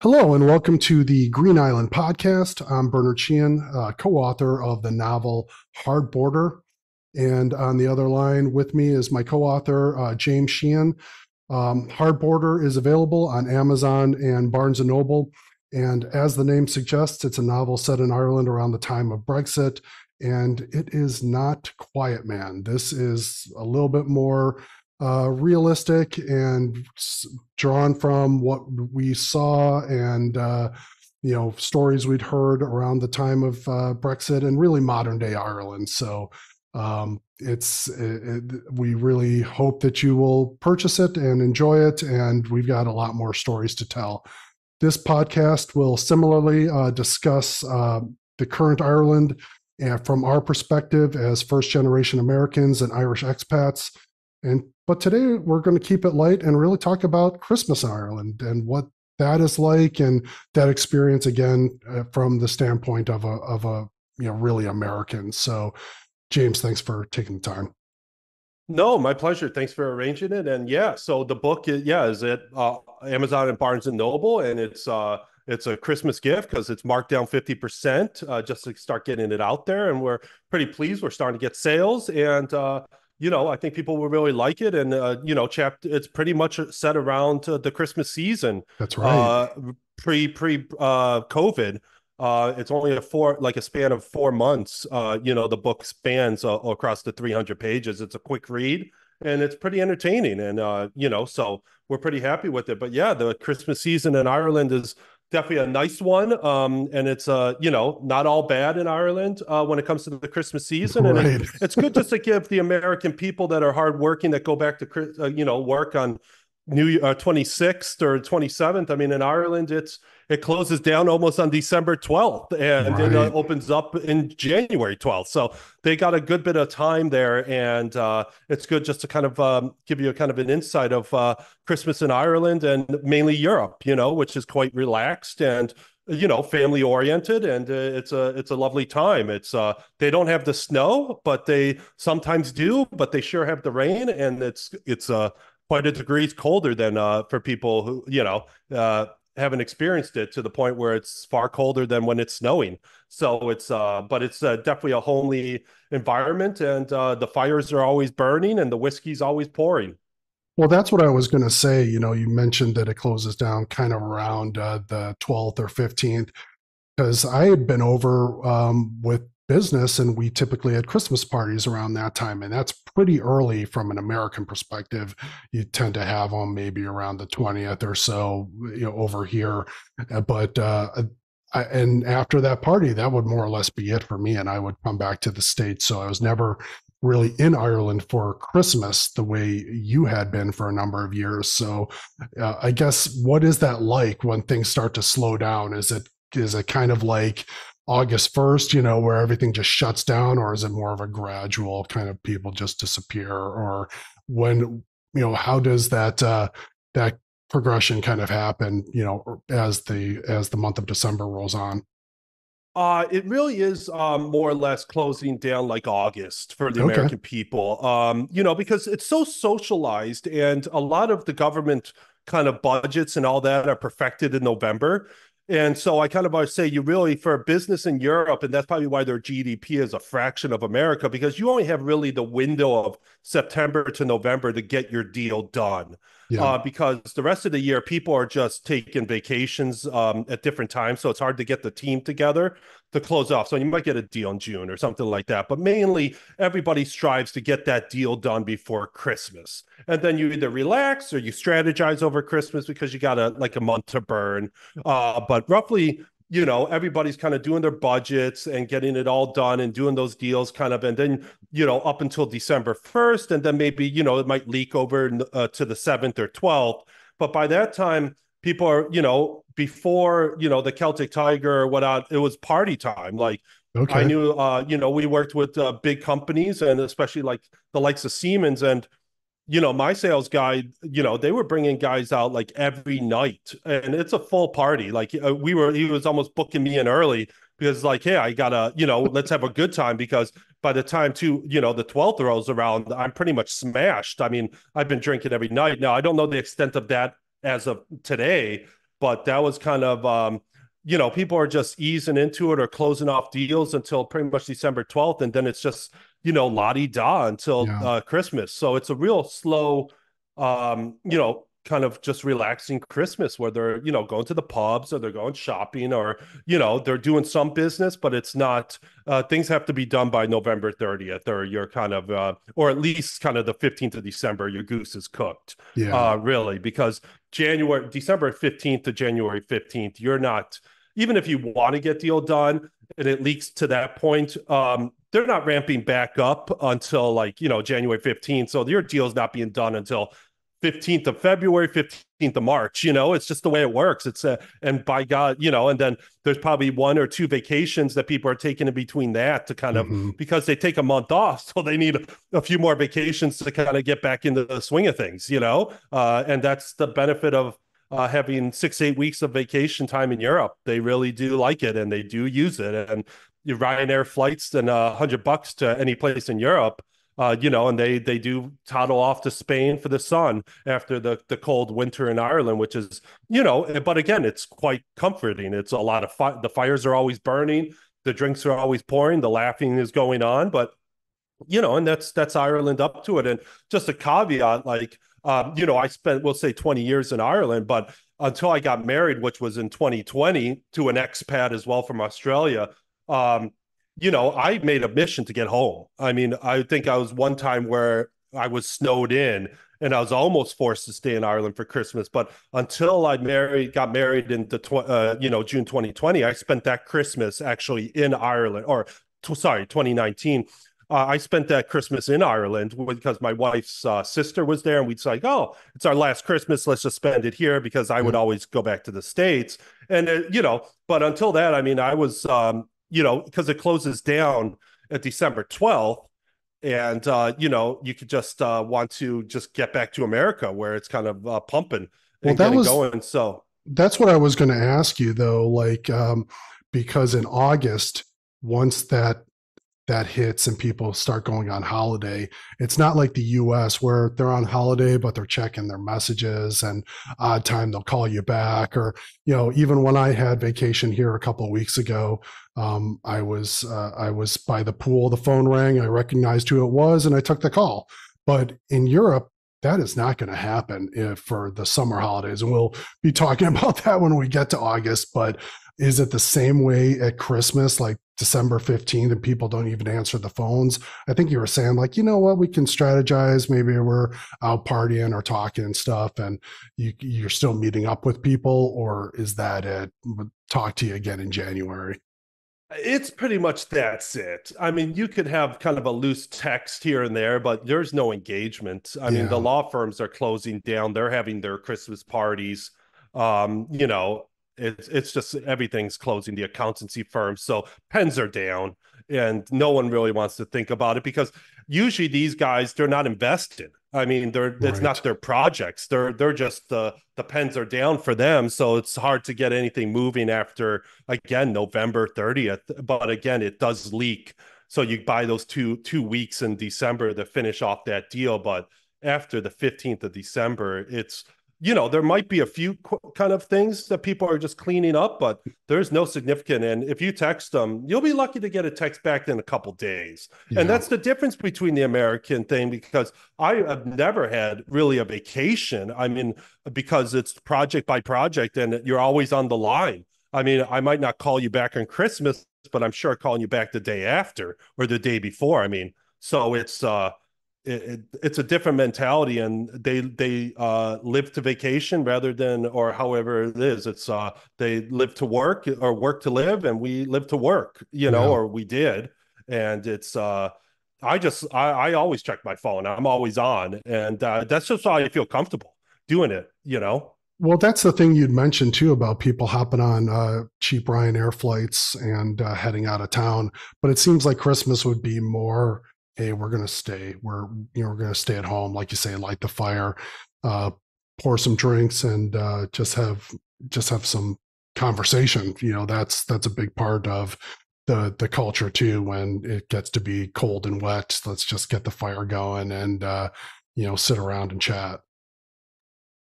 Hello, and welcome to the Green Island podcast. I'm Bernard Sheehan, uh, co author of the novel Hard Border. And on the other line with me is my co author, uh, James Sheehan. Um, Hard Border is available on Amazon and Barnes and Noble. And as the name suggests, it's a novel set in Ireland around the time of Brexit. And it is not Quiet Man. This is a little bit more uh, realistic and drawn from what we saw and uh, you know stories we'd heard around the time of uh, Brexit and really modern day Ireland. So um, it's it, it, we really hope that you will purchase it and enjoy it, and we've got a lot more stories to tell. This podcast will similarly uh, discuss uh, the current Ireland and from our perspective as first generation Americans and Irish expats and but today we're going to keep it light and really talk about Christmas in Ireland and what that is like and that experience again uh, from the standpoint of a of a you know really American. So James, thanks for taking the time. No, my pleasure. Thanks for arranging it. And yeah, so the book is yeah, is at uh, Amazon and Barnes and Noble and it's uh it's a Christmas gift because it's marked down 50% uh, just to start getting it out there. And we're pretty pleased. We're starting to get sales. And uh, you know, I think people will really like it. And, uh, you know, chapter, it's pretty much set around uh, the Christmas season. That's right. Uh, pre, pre, uh, COVID. Uh, it's only a four, like a span of four months. Uh, you know, the book spans uh, across the 300 pages. It's a quick read and it's pretty entertaining. And, uh, you know, so we're pretty happy with it. But yeah, the Christmas season in Ireland is definitely a nice one. Um, and it's uh, you know, not all bad in Ireland uh, when it comes to the Christmas season. And it, it's good just to give the American people that are hardworking that go back to uh, you know work on New uh, 26th or 27th. I mean, in Ireland, it's it closes down almost on December 12th and right. then uh, opens up in January 12th. So they got a good bit of time there, and uh, it's good just to kind of um, give you a kind of an insight of uh, Christmas in Ireland and mainly Europe, you know, which is quite relaxed and you know family oriented and uh, it's a it's a lovely time it's uh they don't have the snow but they sometimes do but they sure have the rain and it's it's uh quite a degrees colder than uh, for people who you know uh, haven't experienced it to the point where it's far colder than when it's snowing. So it's uh, but it's uh, definitely a homely environment, and uh, the fires are always burning, and the whiskey's always pouring. Well, that's what I was going to say. You know, you mentioned that it closes down kind of around uh, the 12th or 15th because I had been over um, with business and we typically had christmas parties around that time and that's pretty early from an american perspective. You tend to have them maybe around the 20th or so you know over here. Uh, but uh I, and after that party that would more or less be it for me and i would come back to the states. So i was never really in ireland for christmas the way you had been for a number of years. So uh, i guess what is that like when things start to slow down? Is it is it kind of like August 1st, you know, where everything just shuts down, or is it more of a gradual kind of people just disappear? Or when, you know, how does that uh that progression kind of happen, you know, as the as the month of December rolls on? Uh, it really is um, more or less closing down like August for the okay. American people. Um, you know, because it's so socialized and a lot of the government kind of budgets and all that are perfected in November. And so I kind of always say you really for a business in Europe, and that's probably why their GDP is a fraction of America, because you only have really the window of September to November to get your deal done yeah. uh, because the rest of the year people are just taking vacations um, at different times, so it's hard to get the team together to close off. So you might get a deal in June or something like that, but mainly everybody strives to get that deal done before Christmas, and then you either relax or you strategize over Christmas because you got a like a month to burn. Uh, but roughly you know everybody's kind of doing their budgets and getting it all done and doing those deals kind of and then you know up until december 1st and then maybe you know it might leak over uh, to the 7th or 12th but by that time people are you know before you know the celtic tiger or whatnot it was party time like okay. i knew uh you know we worked with uh, big companies and especially like the likes of siemens and you know, my sales guy, you know, they were bringing guys out like every night and it's a full party. Like uh, we were, he was almost booking me in early because like, Hey, I gotta, you know, let's have a good time because by the time to, you know, the 12th rolls around, I'm pretty much smashed. I mean, I've been drinking every night. Now I don't know the extent of that as of today, but that was kind of um, you know, people are just easing into it or closing off deals until pretty much December 12th. And then it's just, you know, la di da until yeah. uh, Christmas. So it's a real slow, um, you know, kind of just relaxing Christmas where they're, you know, going to the pubs or they're going shopping or, you know, they're doing some business, but it's not, uh, things have to be done by November 30th or you're kind of, uh, or at least kind of the 15th of December, your goose is cooked. Yeah. Uh, really, because January, December 15th to January 15th, you're not, even if you want to get deal done and it leaks to that point, um, they're not ramping back up until like, you know, January 15th. So your deal's not being done until 15th of February, 15th of March. You know, it's just the way it works. It's a, and by God, you know, and then there's probably one or two vacations that people are taking in between that to kind of mm-hmm. because they take a month off. So they need a, a, few more vacations to kind of get back into the swing of things, you know? Uh, and that's the benefit of uh, having six, eight weeks of vacation time in Europe. They really do like it and they do use it. And your Ryanair flights and a uh, hundred bucks to any place in Europe. Uh, you know, and they they do toddle off to Spain for the sun after the the cold winter in Ireland, which is you know, eh, but again, it's quite comforting. It's a lot of fun. The fires are always burning, the drinks are always pouring, the laughing is going on, but you know, and that's that's Ireland up to it. And just a caveat, like um, you know, I spent, we'll say 20 years in Ireland, but until I got married, which was in 2020 to an expat as well from Australia, um, you know, I made a mission to get home. I mean, I think I was one time where I was snowed in and I was almost forced to stay in Ireland for Christmas. But until I married, got married in the, tw- uh, you know, June 2020, I spent that Christmas actually in Ireland or t- sorry, 2019 uh, I spent that Christmas in Ireland because my wife's uh, sister was there, and we'd say, "Oh, it's our last Christmas. Let's just spend it here." Because I would mm-hmm. always go back to the states, and uh, you know. But until that, I mean, I was, um, you know, because it closes down at December twelfth, and uh, you know, you could just uh, want to just get back to America where it's kind of uh, pumping and well, getting was, going. So that's what I was going to ask you, though, like um, because in August, once that that hits and people start going on holiday. It's not like the US where they're on holiday, but they're checking their messages and odd time they'll call you back. Or, you know, even when I had vacation here a couple of weeks ago, um, I was uh, I was by the pool, the phone rang, I recognized who it was, and I took the call. But in Europe, that is not going to happen if, for the summer holidays. And we'll be talking about that when we get to August. But is it the same way at Christmas, like December 15th, and people don't even answer the phones? I think you were saying, like, you know what, we can strategize. Maybe we're out partying or talking and stuff, and you, you're still meeting up with people, or is that it? Talk to you again in January. It's pretty much that's it. I mean, you could have kind of a loose text here and there, but there's no engagement. I yeah. mean, the law firms are closing down, they're having their Christmas parties. Um, you know, it's it's just everything's closing the accountancy firms so pens are down and no one really wants to think about it because usually these guys they're not invested. I mean they're right. it's not their projects. They're they're just the the pens are down for them so it's hard to get anything moving after again november 30th but again it does leak. So you buy those two two weeks in december to finish off that deal but after the 15th of december it's you know, there might be a few qu- kind of things that people are just cleaning up, but there's no significant. And if you text them, you'll be lucky to get a text back in a couple days. Yeah. And that's the difference between the American thing because I have never had really a vacation. I mean, because it's project by project and you're always on the line. I mean, I might not call you back on Christmas, but I'm sure calling you back the day after or the day before. I mean, so it's, uh, it, it, it's a different mentality and they they uh, live to vacation rather than or however it is. It's uh they live to work or work to live and we live to work you know yeah. or we did. And it's uh i just I, I always check my phone. I'm always on. And uh, that's just how i feel comfortable doing it you know? Well that's the thing you'd mentioned too about people hopping on uh, cheap ryanair flights and uh, heading out of town. But it seems like christmas would be more hey, we're going to stay. We're you know we're going to stay at home, like you say, light the fire, uh, pour some drinks, and uh, just have just have some conversation. You know, that's that's a big part of the the culture too. When it gets to be cold and wet, let's just get the fire going and uh, you know sit around and chat.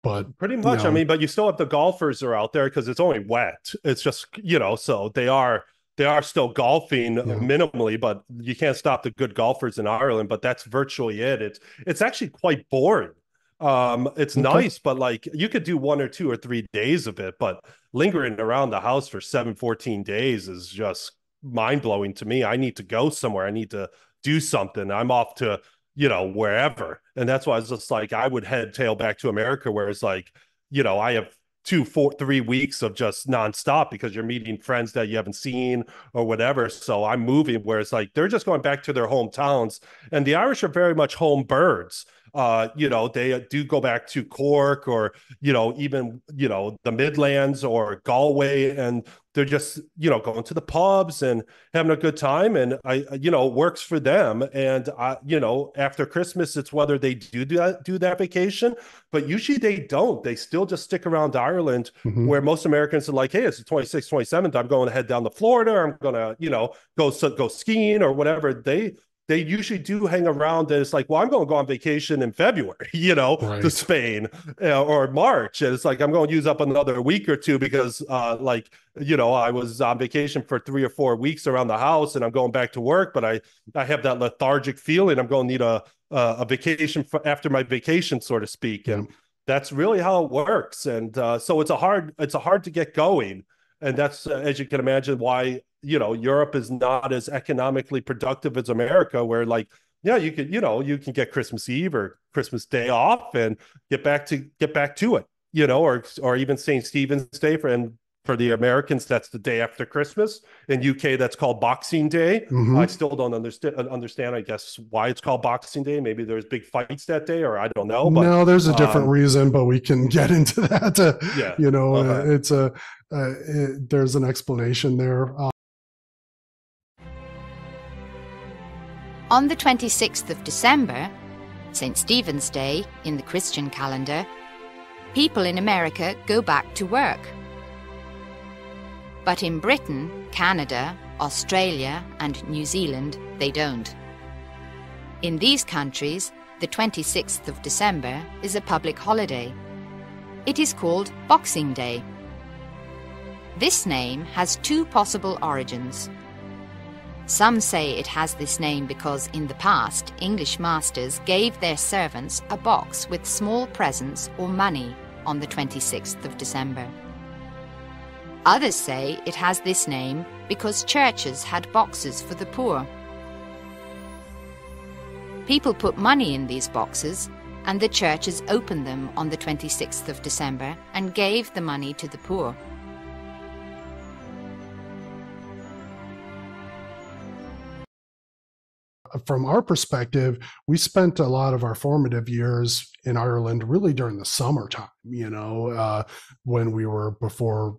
but pretty much. know. I mean, but you still have the golfers are out there because it's only wet. It's just you know, so they are they are still golfing yeah. minimally, but you can't stop the good golfers in Ireland. But that's virtually it. It's it's actually quite boring. Um, it's okay. nice, but like you could do one or two or three days of it, but lingering around the house for seven, 14 days is just mind blowing to me. I need to go somewhere. I need to do something. I'm off to, you know, wherever. And that's why I was just like, I would head tail back to America, where it's like, you know, I have two, four, three weeks of just nonstop because you're meeting friends that you haven't seen or whatever. So I'm moving where it's like they're just going back to their hometowns. And the Irish are very much home birds. Uh, you know, they do go back to Cork or, you know, even, you know, the Midlands or Galway. And they're just, you know, going to the pubs and having a good time. And I, you know, it works for them. And I, you know, after Christmas, it's whether they do, do that, do that vacation, but usually they don't. They still just stick around Ireland mm-hmm. where most Americans are like, hey, it's the 26th, 27th. I'm going to head down to Florida. I'm going to, you know, go, go skiing or whatever. They, they usually do hang around and it's like, well, I'm going to go on vacation in February, you know, right. to Spain uh, or March. And it's like, I'm going to use up another week or two because, uh, like, you know, I was on vacation for three or four weeks around the house and I'm going back to work, but I, I have that lethargic feeling. I'm going to need a, a vacation for after my vacation, so to speak. And that's really how it works. And uh, so it's a hard, it's a hard to get going. And that's, uh, as you can imagine, why you know Europe is not as economically productive as America, where like yeah, you could you know you can get Christmas Eve or Christmas Day off and get back to get back to it, you know, or or even St. Stephen's Day for and for the Americans, that's the day after Christmas. In UK, that's called Boxing Day. Mm-hmm. I still don't understand. Understand, I guess, why it's called Boxing Day. Maybe there's big fights that day, or I don't know. But, no, there's a different um, reason, but we can get into that. Uh, yeah, you know, uh, uh-huh. it's a uh, it, there's an explanation there. On the 26th of December, St. Stephen's Day in the Christian calendar, people in America go back to work. But in Britain, Canada, Australia, and New Zealand, they don't. In these countries, the 26th of December is a public holiday. It is called Boxing Day. This name has two possible origins. Some say it has this name because in the past, English masters gave their servants a box with small presents or money on the 26th of December. Others say it has this name because churches had boxes for the poor. People put money in these boxes, and the churches opened them on the 26th of December and gave the money to the poor. From our perspective, we spent a lot of our formative years in Ireland really during the summertime, you know, uh, when we were before,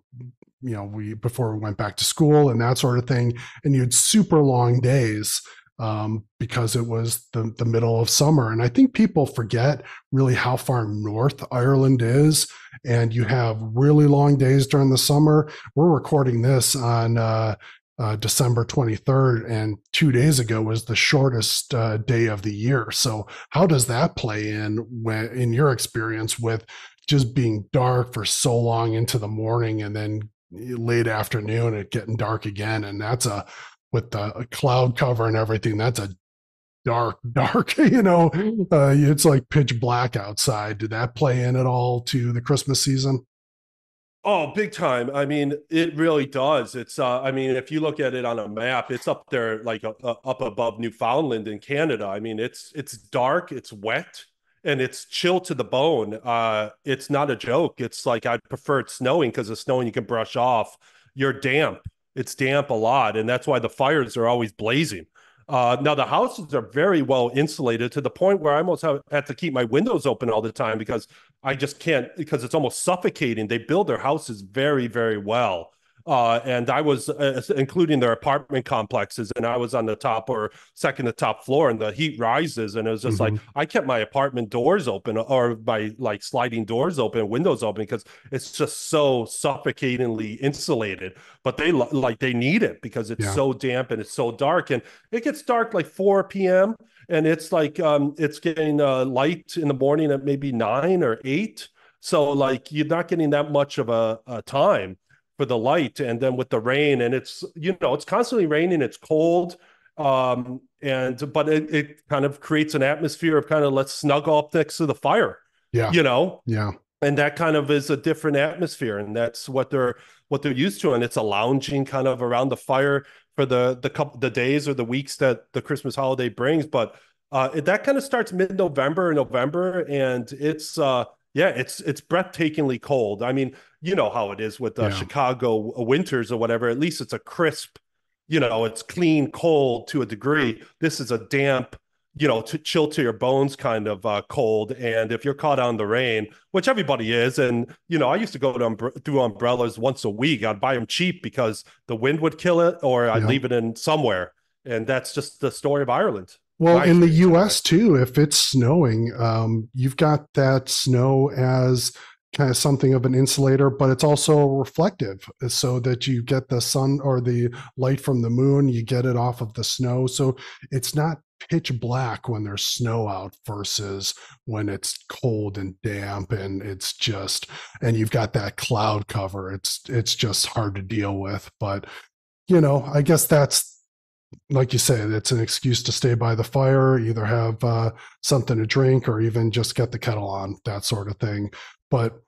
you know, we before we went back to school and that sort of thing. And you had super long days um, because it was the, the middle of summer. And I think people forget really how far north Ireland is. And you have really long days during the summer. We're recording this on uh, uh, December 23rd, and two days ago was the shortest uh, day of the year. So, how does that play in when, in your experience with just being dark for so long into the morning, and then late afternoon it getting dark again? And that's a with the cloud cover and everything. That's a dark, dark. You know, uh, it's like pitch black outside. Did that play in at all to the Christmas season? Oh, big time. I mean, it really does. It's uh I mean, if you look at it on a map, it's up there like uh, uh, up above Newfoundland in Canada. I mean, it's it's dark, it's wet, and it's chill to the bone. Uh it's not a joke. It's like I prefer it snowing because it's snowing you can brush off. You're damp. It's damp a lot, and that's why the fires are always blazing. Uh, now the houses are very well insulated to the point where I almost have, have, to keep my windows open all the time because I just can't because it's almost suffocating. They build their houses very, very well. Uh, and I was uh, including their apartment complexes, and I was on the top or second to top floor, and the heat rises, and it was just mm-hmm. like I kept my apartment doors open or my like sliding doors open, windows open, because it's just so suffocatingly insulated. But they like they need it because it's yeah. so damp and it's so dark, and it gets dark like 4 p.m. and it's like um, it's getting uh, light in the morning at maybe nine or eight So like you're not getting that much of a, a time for the light. And then with the rain, and it's you know it's constantly raining, it's cold, um, and but it, it kind of creates an atmosphere of kind of let's snuggle up next to the fire. Yeah. You know? Yeah. And that kind of is a different atmosphere. And that's what they're what they're used to. And it's a lounging kind of around the fire for the the couple the days or the weeks that the Christmas holiday brings. But uh that kind of starts mid-November, November, and it's uh yeah, it's it's breathtakingly cold. I mean, you know how it is with uh, yeah. Chicago winters or whatever. At least it's a crisp you know, it's clean, cold to a degree. This is a damp, you know, to chill to your bones kind of uh, cold. And if you're caught on the rain, which everybody is, and you know, I used to go to through umbrellas once a week. I'd buy them cheap because the wind would kill it, or I'd yeah. leave it in somewhere. And that's just the story of Ireland. Well, in the U.S. too, if it's snowing, um, you've got that snow as kind of something of an insulator, but it's also reflective so that you get the sun or the light from the moon, you get it off of the snow. So it's not pitch black when there's snow out versus when it's cold and damp and it's just and you've got that cloud cover it's it's just hard to deal with but you know i guess that's like you say it's an excuse to stay by the fire either have uh, something to drink or even just get the kettle on that sort of thing but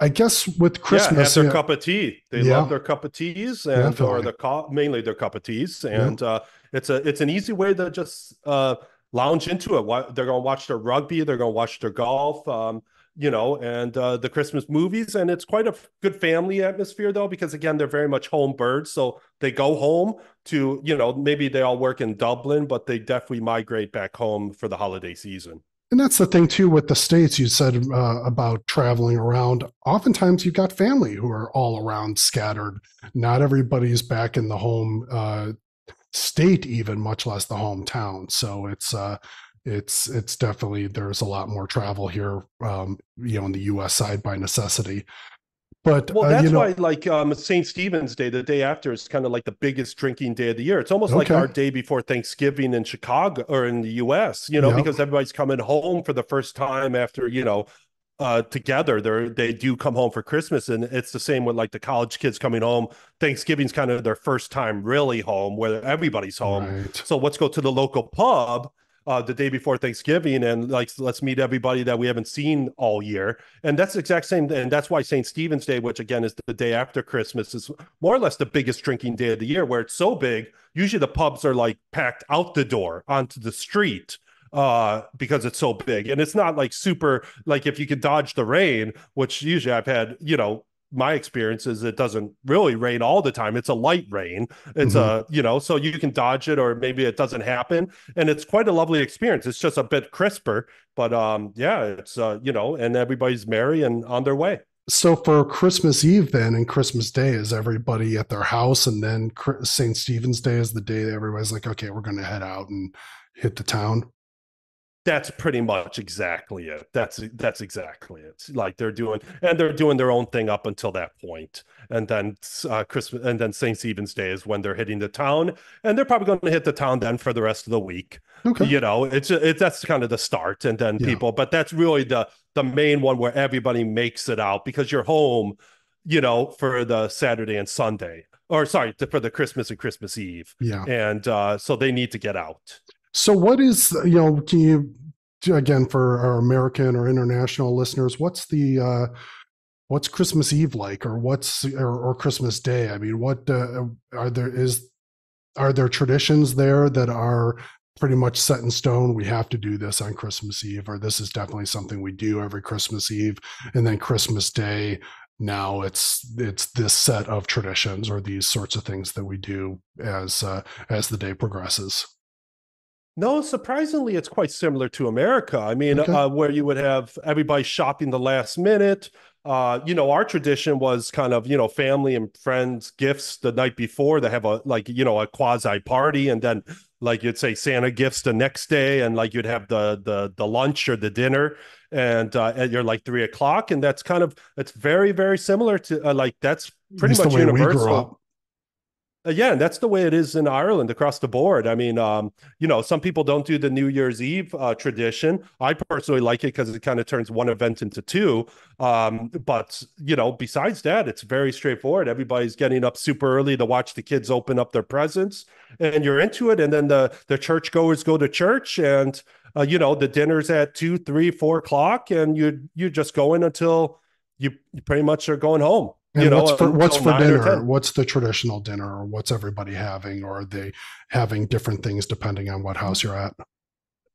I guess with Christmas, yeah, their yeah. cup of tea. They yeah. love their cup of teas and Definitely. or the co- mainly their cup of teas, and uh, it's a it's an easy way to just uh, lounge into it. They're going to watch their rugby. They're going to watch their golf. Um, you know, and uh, the Christmas movies, and it's quite a good family atmosphere though, because again, they're very much home birds. So they go home to, you know, maybe they all work in Dublin, but they definitely migrate back home for the holiday season. And that's the thing too with the states. You said uh, about traveling around. Oftentimes, you've got family who are all around, scattered. Not everybody's back in the home uh, state, even much less the hometown. So it's uh, it's it's definitely there's a lot more travel here, um, you know, on the U.S. side by necessity. But well, uh, that's you know, why like um, St. Stephen's Day, the day after, is kind of like the biggest drinking day of the year. It's almost okay. like our day before Thanksgiving in Chicago or in the U.S. You know, because everybody's coming home for the first time after you know uh, together. They they do come home for Christmas, and it's the same with like the college kids coming home. Thanksgiving's kind of their first time really home, where everybody's home. Right. So let's go to the local pub uh, the day before Thanksgiving and like let's meet everybody that we haven't seen all year. And that's the exact same, and that's why St. Stephen's Day, which again is the day after Christmas, is more or less the biggest drinking day of the year, where it's so big. Usually the pubs are like packed out the door onto the street uh because it's so big and it's not like super like if you could dodge the rain which usually i've had you know my experience is it doesn't really rain all the time. It's a light rain. It's mm-hmm. a, you know, so you can dodge it or maybe it doesn't happen. And it's quite a lovely experience. It's just a bit crisper, but um, yeah, it's, uh, you know, and everybody's merry and on their way. So for Christmas Eve then and Christmas Day, is everybody at their house? And then St. Stephen's Day is the day that everybody's like, okay, we're going to head out and hit the town that's pretty much exactly it. That's that's exactly it. Like they're doing, and they're doing their own thing up until that point, and then uh, Christmas, and then Saint Stephen's Day is when they're hitting the town, and they're probably going to hit the town then for the rest of the week. Okay, you know, it's it, that's kind of the start, and then yeah. people, but that's really the the main one where everybody makes it out because you're home, you know, for the Saturday and Sunday, or sorry, for the Christmas and Christmas Eve. Yeah, and uh, so they need to get out. So, what is you know? Can you again for our American or international listeners? What's the uh, what's Christmas Eve like, or what's or, or Christmas Day? I mean, what uh, are there is are there traditions there that are pretty much set in stone? We have to do this on Christmas Eve, or this is definitely something we do every Christmas Eve, and then Christmas Day now it's it's this set of traditions or these sorts of things that we do as uh, as the day progresses no, surprisingly, it's quite similar to America. I mean, okay. uh, where you would have everybody shopping the last minute. Uh, you know, our tradition was kind of, you know, family and friends gifts the night before to have a like, you know, a quasi party, and then like you'd say Santa gifts the next day, and like you'd have the the the lunch or the dinner, and uh, at your like three o'clock, and that's kind of it's very very similar to uh, like that's pretty much universal yeah, and that's the way it is in Ireland across the board. I mean, um, you know, some people don't do the New Year's Eve uh, tradition. I personally like it because it kind of turns one event into two. Um, but you know, besides that, it's very straightforward. Everybody's getting up super early to watch the kids open up their presents, and you're into it. And then the the churchgoers go to church, and uh, you know, the dinner's at two, three, four o'clock, and you you just going until you, you pretty much are going home. And you know, what's for, what's for dinner? What's the traditional dinner, or what's everybody having, or are they having different things depending on what house you're at?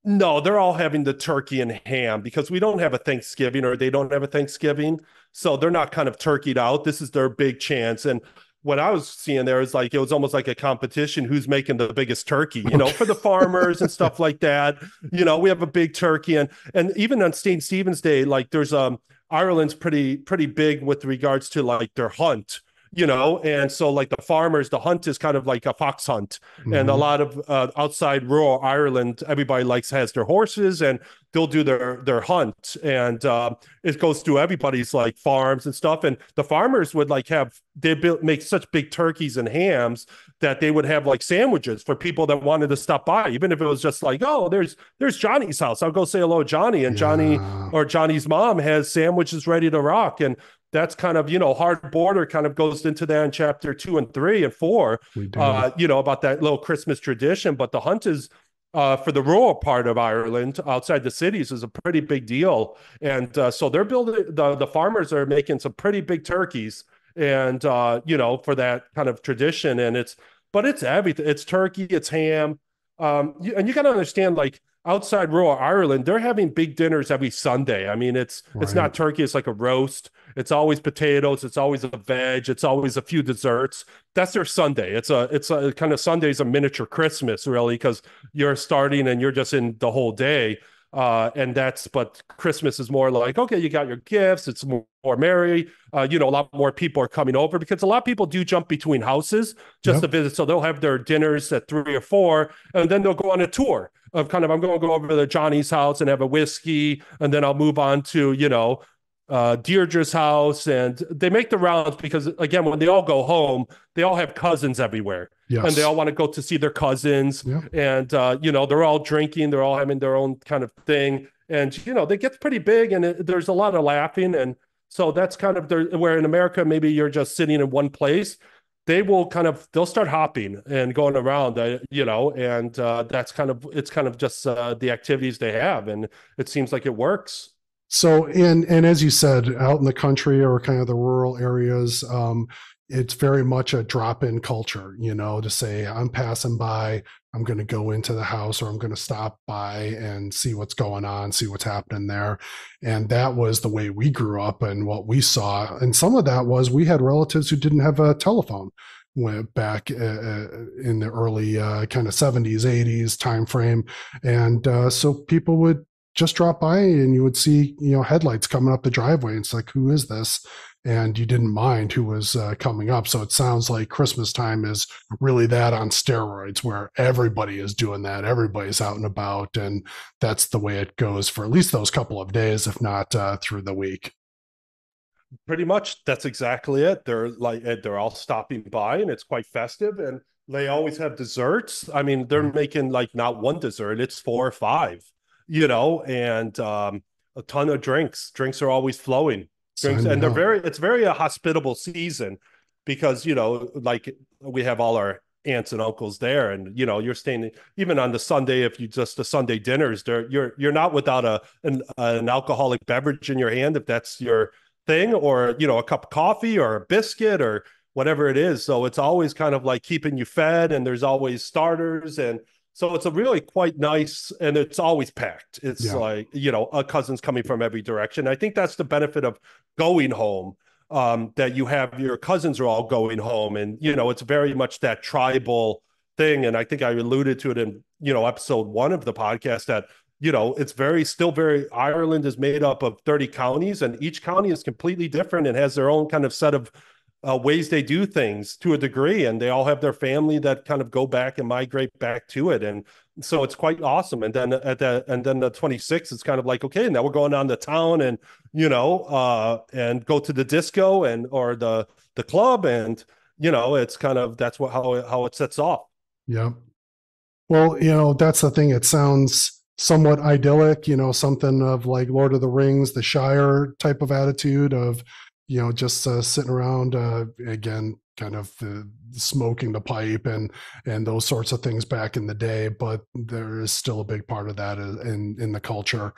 No, they're all having the turkey and ham because we don't have a Thanksgiving or they don't have a Thanksgiving. So they're not kind of turkeyed out. This is their big chance. And what I was seeing there is like it was almost like a competition who's making the biggest turkey, you know, for the farmers and stuff like that. You know, we have a big turkey and and even on St. Stephen's Day, like there's um Ireland's pretty pretty big with regards to like their hunt you know and so like the farmers the hunt is kind of like a fox hunt. Mm-hmm. and a lot of uh, outside rural ireland everybody likes has their horses and they'll do their their hunt. And uh, it goes through everybody's like farms and stuff. And the farmers would like have they build make such big turkeys and hams that they would have like sandwiches for people that wanted to stop by. Even if it was just like oh there's there's johnny's house. I'll go say hello johnny. And yeah. johnny or johnny's mom has sandwiches ready to rock. And that's kind of you know hard border kind of goes into that in chapter two and three and four uh, you know about that little christmas tradition but the hunt is uh, for the rural part of Ireland, outside the cities, is a pretty big deal, and uh, so they're building. the The farmers are making some pretty big turkeys, and uh, you know for that kind of tradition, and it's but it's everything. It's turkey, it's ham, um, and you got to understand like outside rural Ireland, they're having big dinners every Sunday. I mean, it's right. it's not turkey; it's like a roast. It's always potatoes. It's always a veg. It's always a few desserts. That's their Sunday. It's a it's a kind of Sunday's a miniature Christmas, really, because you're starting and you're just in the whole day. Uh, and that's but Christmas is more like okay, you got your gifts. It's more, more merry. Uh, you know, a lot more people are coming over because a lot of people do jump between houses just yep. to visit. So they'll have their dinners at three or four, and then they'll go on a tour of kind of I'm going to go over to Johnny's house and have a whiskey, and then I'll move on to you know uh, Deirdre's house, and they make the rounds because again, when they all go home, they all have cousins everywhere, yes. and they all want to go to see their cousins, yeah. and uh, you know they're all drinking, they're all having their own kind of thing, and you know they get pretty big, and it, there's a lot of laughing, and so that's kind of their, where in America maybe you're just sitting in one place. They will kind of they'll start hopping and going around, uh, you know, and uh, that's kind of it's kind of just uh, the activities they have, and it seems like it works. So, and and as you said, out in the country or kind of the rural areas, um, it's very much a drop-in culture. You know, to say I'm passing by, I'm going to go into the house, or I'm going to stop by and see what's going on, see what's happening there. And that was the way we grew up and what we saw. And some of that was we had relatives who didn't have a telephone went back uh, uh, in the early uh, kind of 70s 80s time frame and uh, so people would just drop by and you would see you know headlights coming up the driveway. It's like who is this? And you didn't mind who was uh, coming up. So it sounds like Christmas time is really that on steroids, where everybody is doing that. Everybody's out and about, and that's the way it goes for at least those couple of days, if not uh, through the week. Pretty much, that's exactly it. They're like eh, they're all stopping by, and it's quite festive, and they always have desserts. I mean, they're mm-hmm. making like not one dessert; it's four or five you know, and um, a ton of drinks. Drinks are always flowing. Drinks, and they're very. It's very a hospitable season because you know, like we have all our aunts and uncles there, and you know, you're staying even on the Sunday if you just the Sunday dinners. There, you're you're not without a an, an alcoholic beverage in your hand if that's your thing, or you know, a cup of coffee or a biscuit or whatever it is. So it's always kind of like keeping you fed, and there's always starters and so it's a really quite nice, and it's always packed. It's yeah. like you know, a cousin's coming from every direction. I think that's the benefit of going home. Um, that you have your cousins are all going home, and you know, it's very much that tribal thing. And I think I alluded to it in you know episode one of the podcast that you know it's very still very Ireland is made up of 30 counties, and each county is completely different and has their own kind of set of uh, ways they do things to a degree, and they all have their family that kind of go back and migrate back to it, and so it's quite awesome. And then at the and then the 26th, it's kind of like okay, now we're going down to town, and you know, uh, and go to the disco and or the the club, and you know, it's kind of that's what how it, how it sets off. Yeah. Well, you know, that's the thing. It sounds somewhat idyllic, you know, something of like Lord of the Rings, the Shire type of attitude of, you know, just uh, sitting around uh, again, kind of uh, smoking the pipe and and those sorts of things back in the day. But there is still a big part of that in in the culture.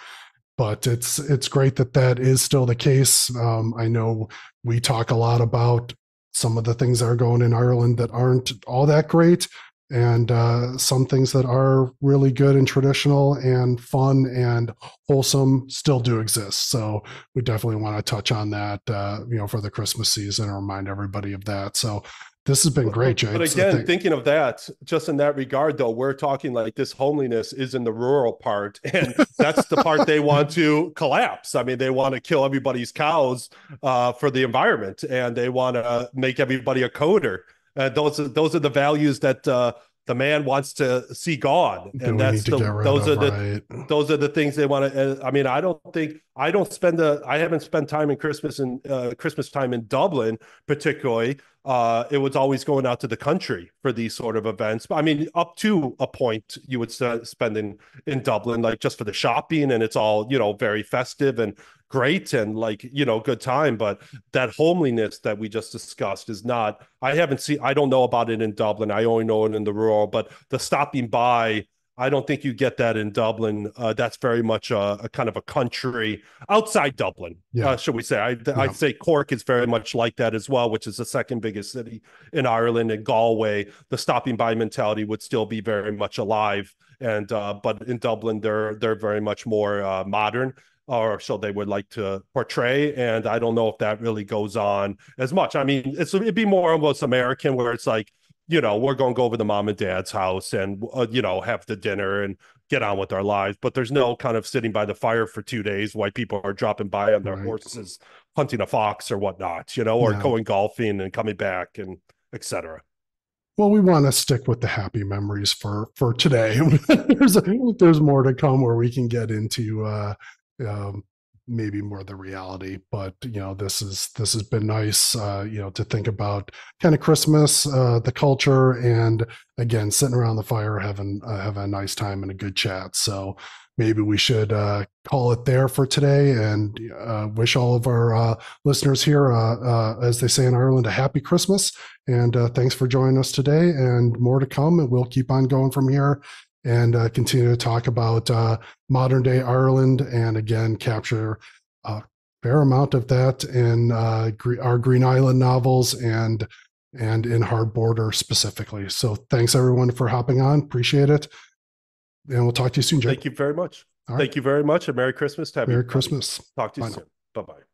But it's it's great that that is still the case. Um, I know we talk a lot about some of the things that are going in Ireland that aren't all that great and uh, some things that are really good and traditional and fun and wholesome still do exist. So we definitely want to touch on that, uh, you know, for the Christmas season and remind everybody of that. So this has been great, Jay. But again, thinking of that, just in that regard, though, we're talking like this homeliness is in the rural part, and that's the part they want to collapse. I mean, they want to kill everybody's cows uh, for the environment, and they want to make everybody a coder. Uh, those are those are the values that uh, the man wants to see God, and that's the, those are the right. those are the things they want to. Uh, I mean, I don't think I don't spend the I haven't spent time in Christmas and uh, Christmas time in Dublin particularly. Uh, it was always going out to the country for these sort of events. I mean, up to a point, you would spend in in Dublin, like just for the shopping, and it's all you know very festive and great and like you know good time but that homeliness that we just discussed is not i haven't seen i don't know about it in dublin. I only know it in the rural but the stopping by i don't think you get that in dublin. Uh, that's very much a, a, kind of a country outside dublin yeah. uh, should we say. I, yeah. i'd say cork is very much like that as well which is the second biggest city in ireland and galway the stopping by mentality would still be very much alive. And uh, but in dublin they're they're very much more uh, modern or so they would like to portray. And I don't know if that really goes on as much. I mean, it's it'd be more almost American where it's like, you know, we're going to go over to mom and dad's house and uh, you know have the dinner and get on with our lives. But there's no kind of sitting by the fire for two days while people are dropping by on their right. horses, hunting a fox or whatnot, you know, or going golfing and coming back and etc. Well, we want to stick with the happy memories for for today. there's a, there's more to come where we can get into uh, um, maybe more the reality but you know this is this has been nice uh you know to think about kind of christmas uh the culture and again sitting around the fire having uh, having a nice time and a good chat. So maybe we should uh call it there for today and uh wish all of our uh listeners here as they say in ireland a happy christmas. And uh thanks for joining us today and more to come and we'll keep on going from here and uh, continue to talk about uh, modern day Ireland and again capture a fair amount of that in uh, our Green Island novels and and in Hard Border specifically. So thanks everyone for hopping on. Appreciate it. And we'll talk to you soon, Jake. Thank you very much. Thank you very much and Merry Christmas to Merry Christmas. Talk to you Bye soon. Bye bye.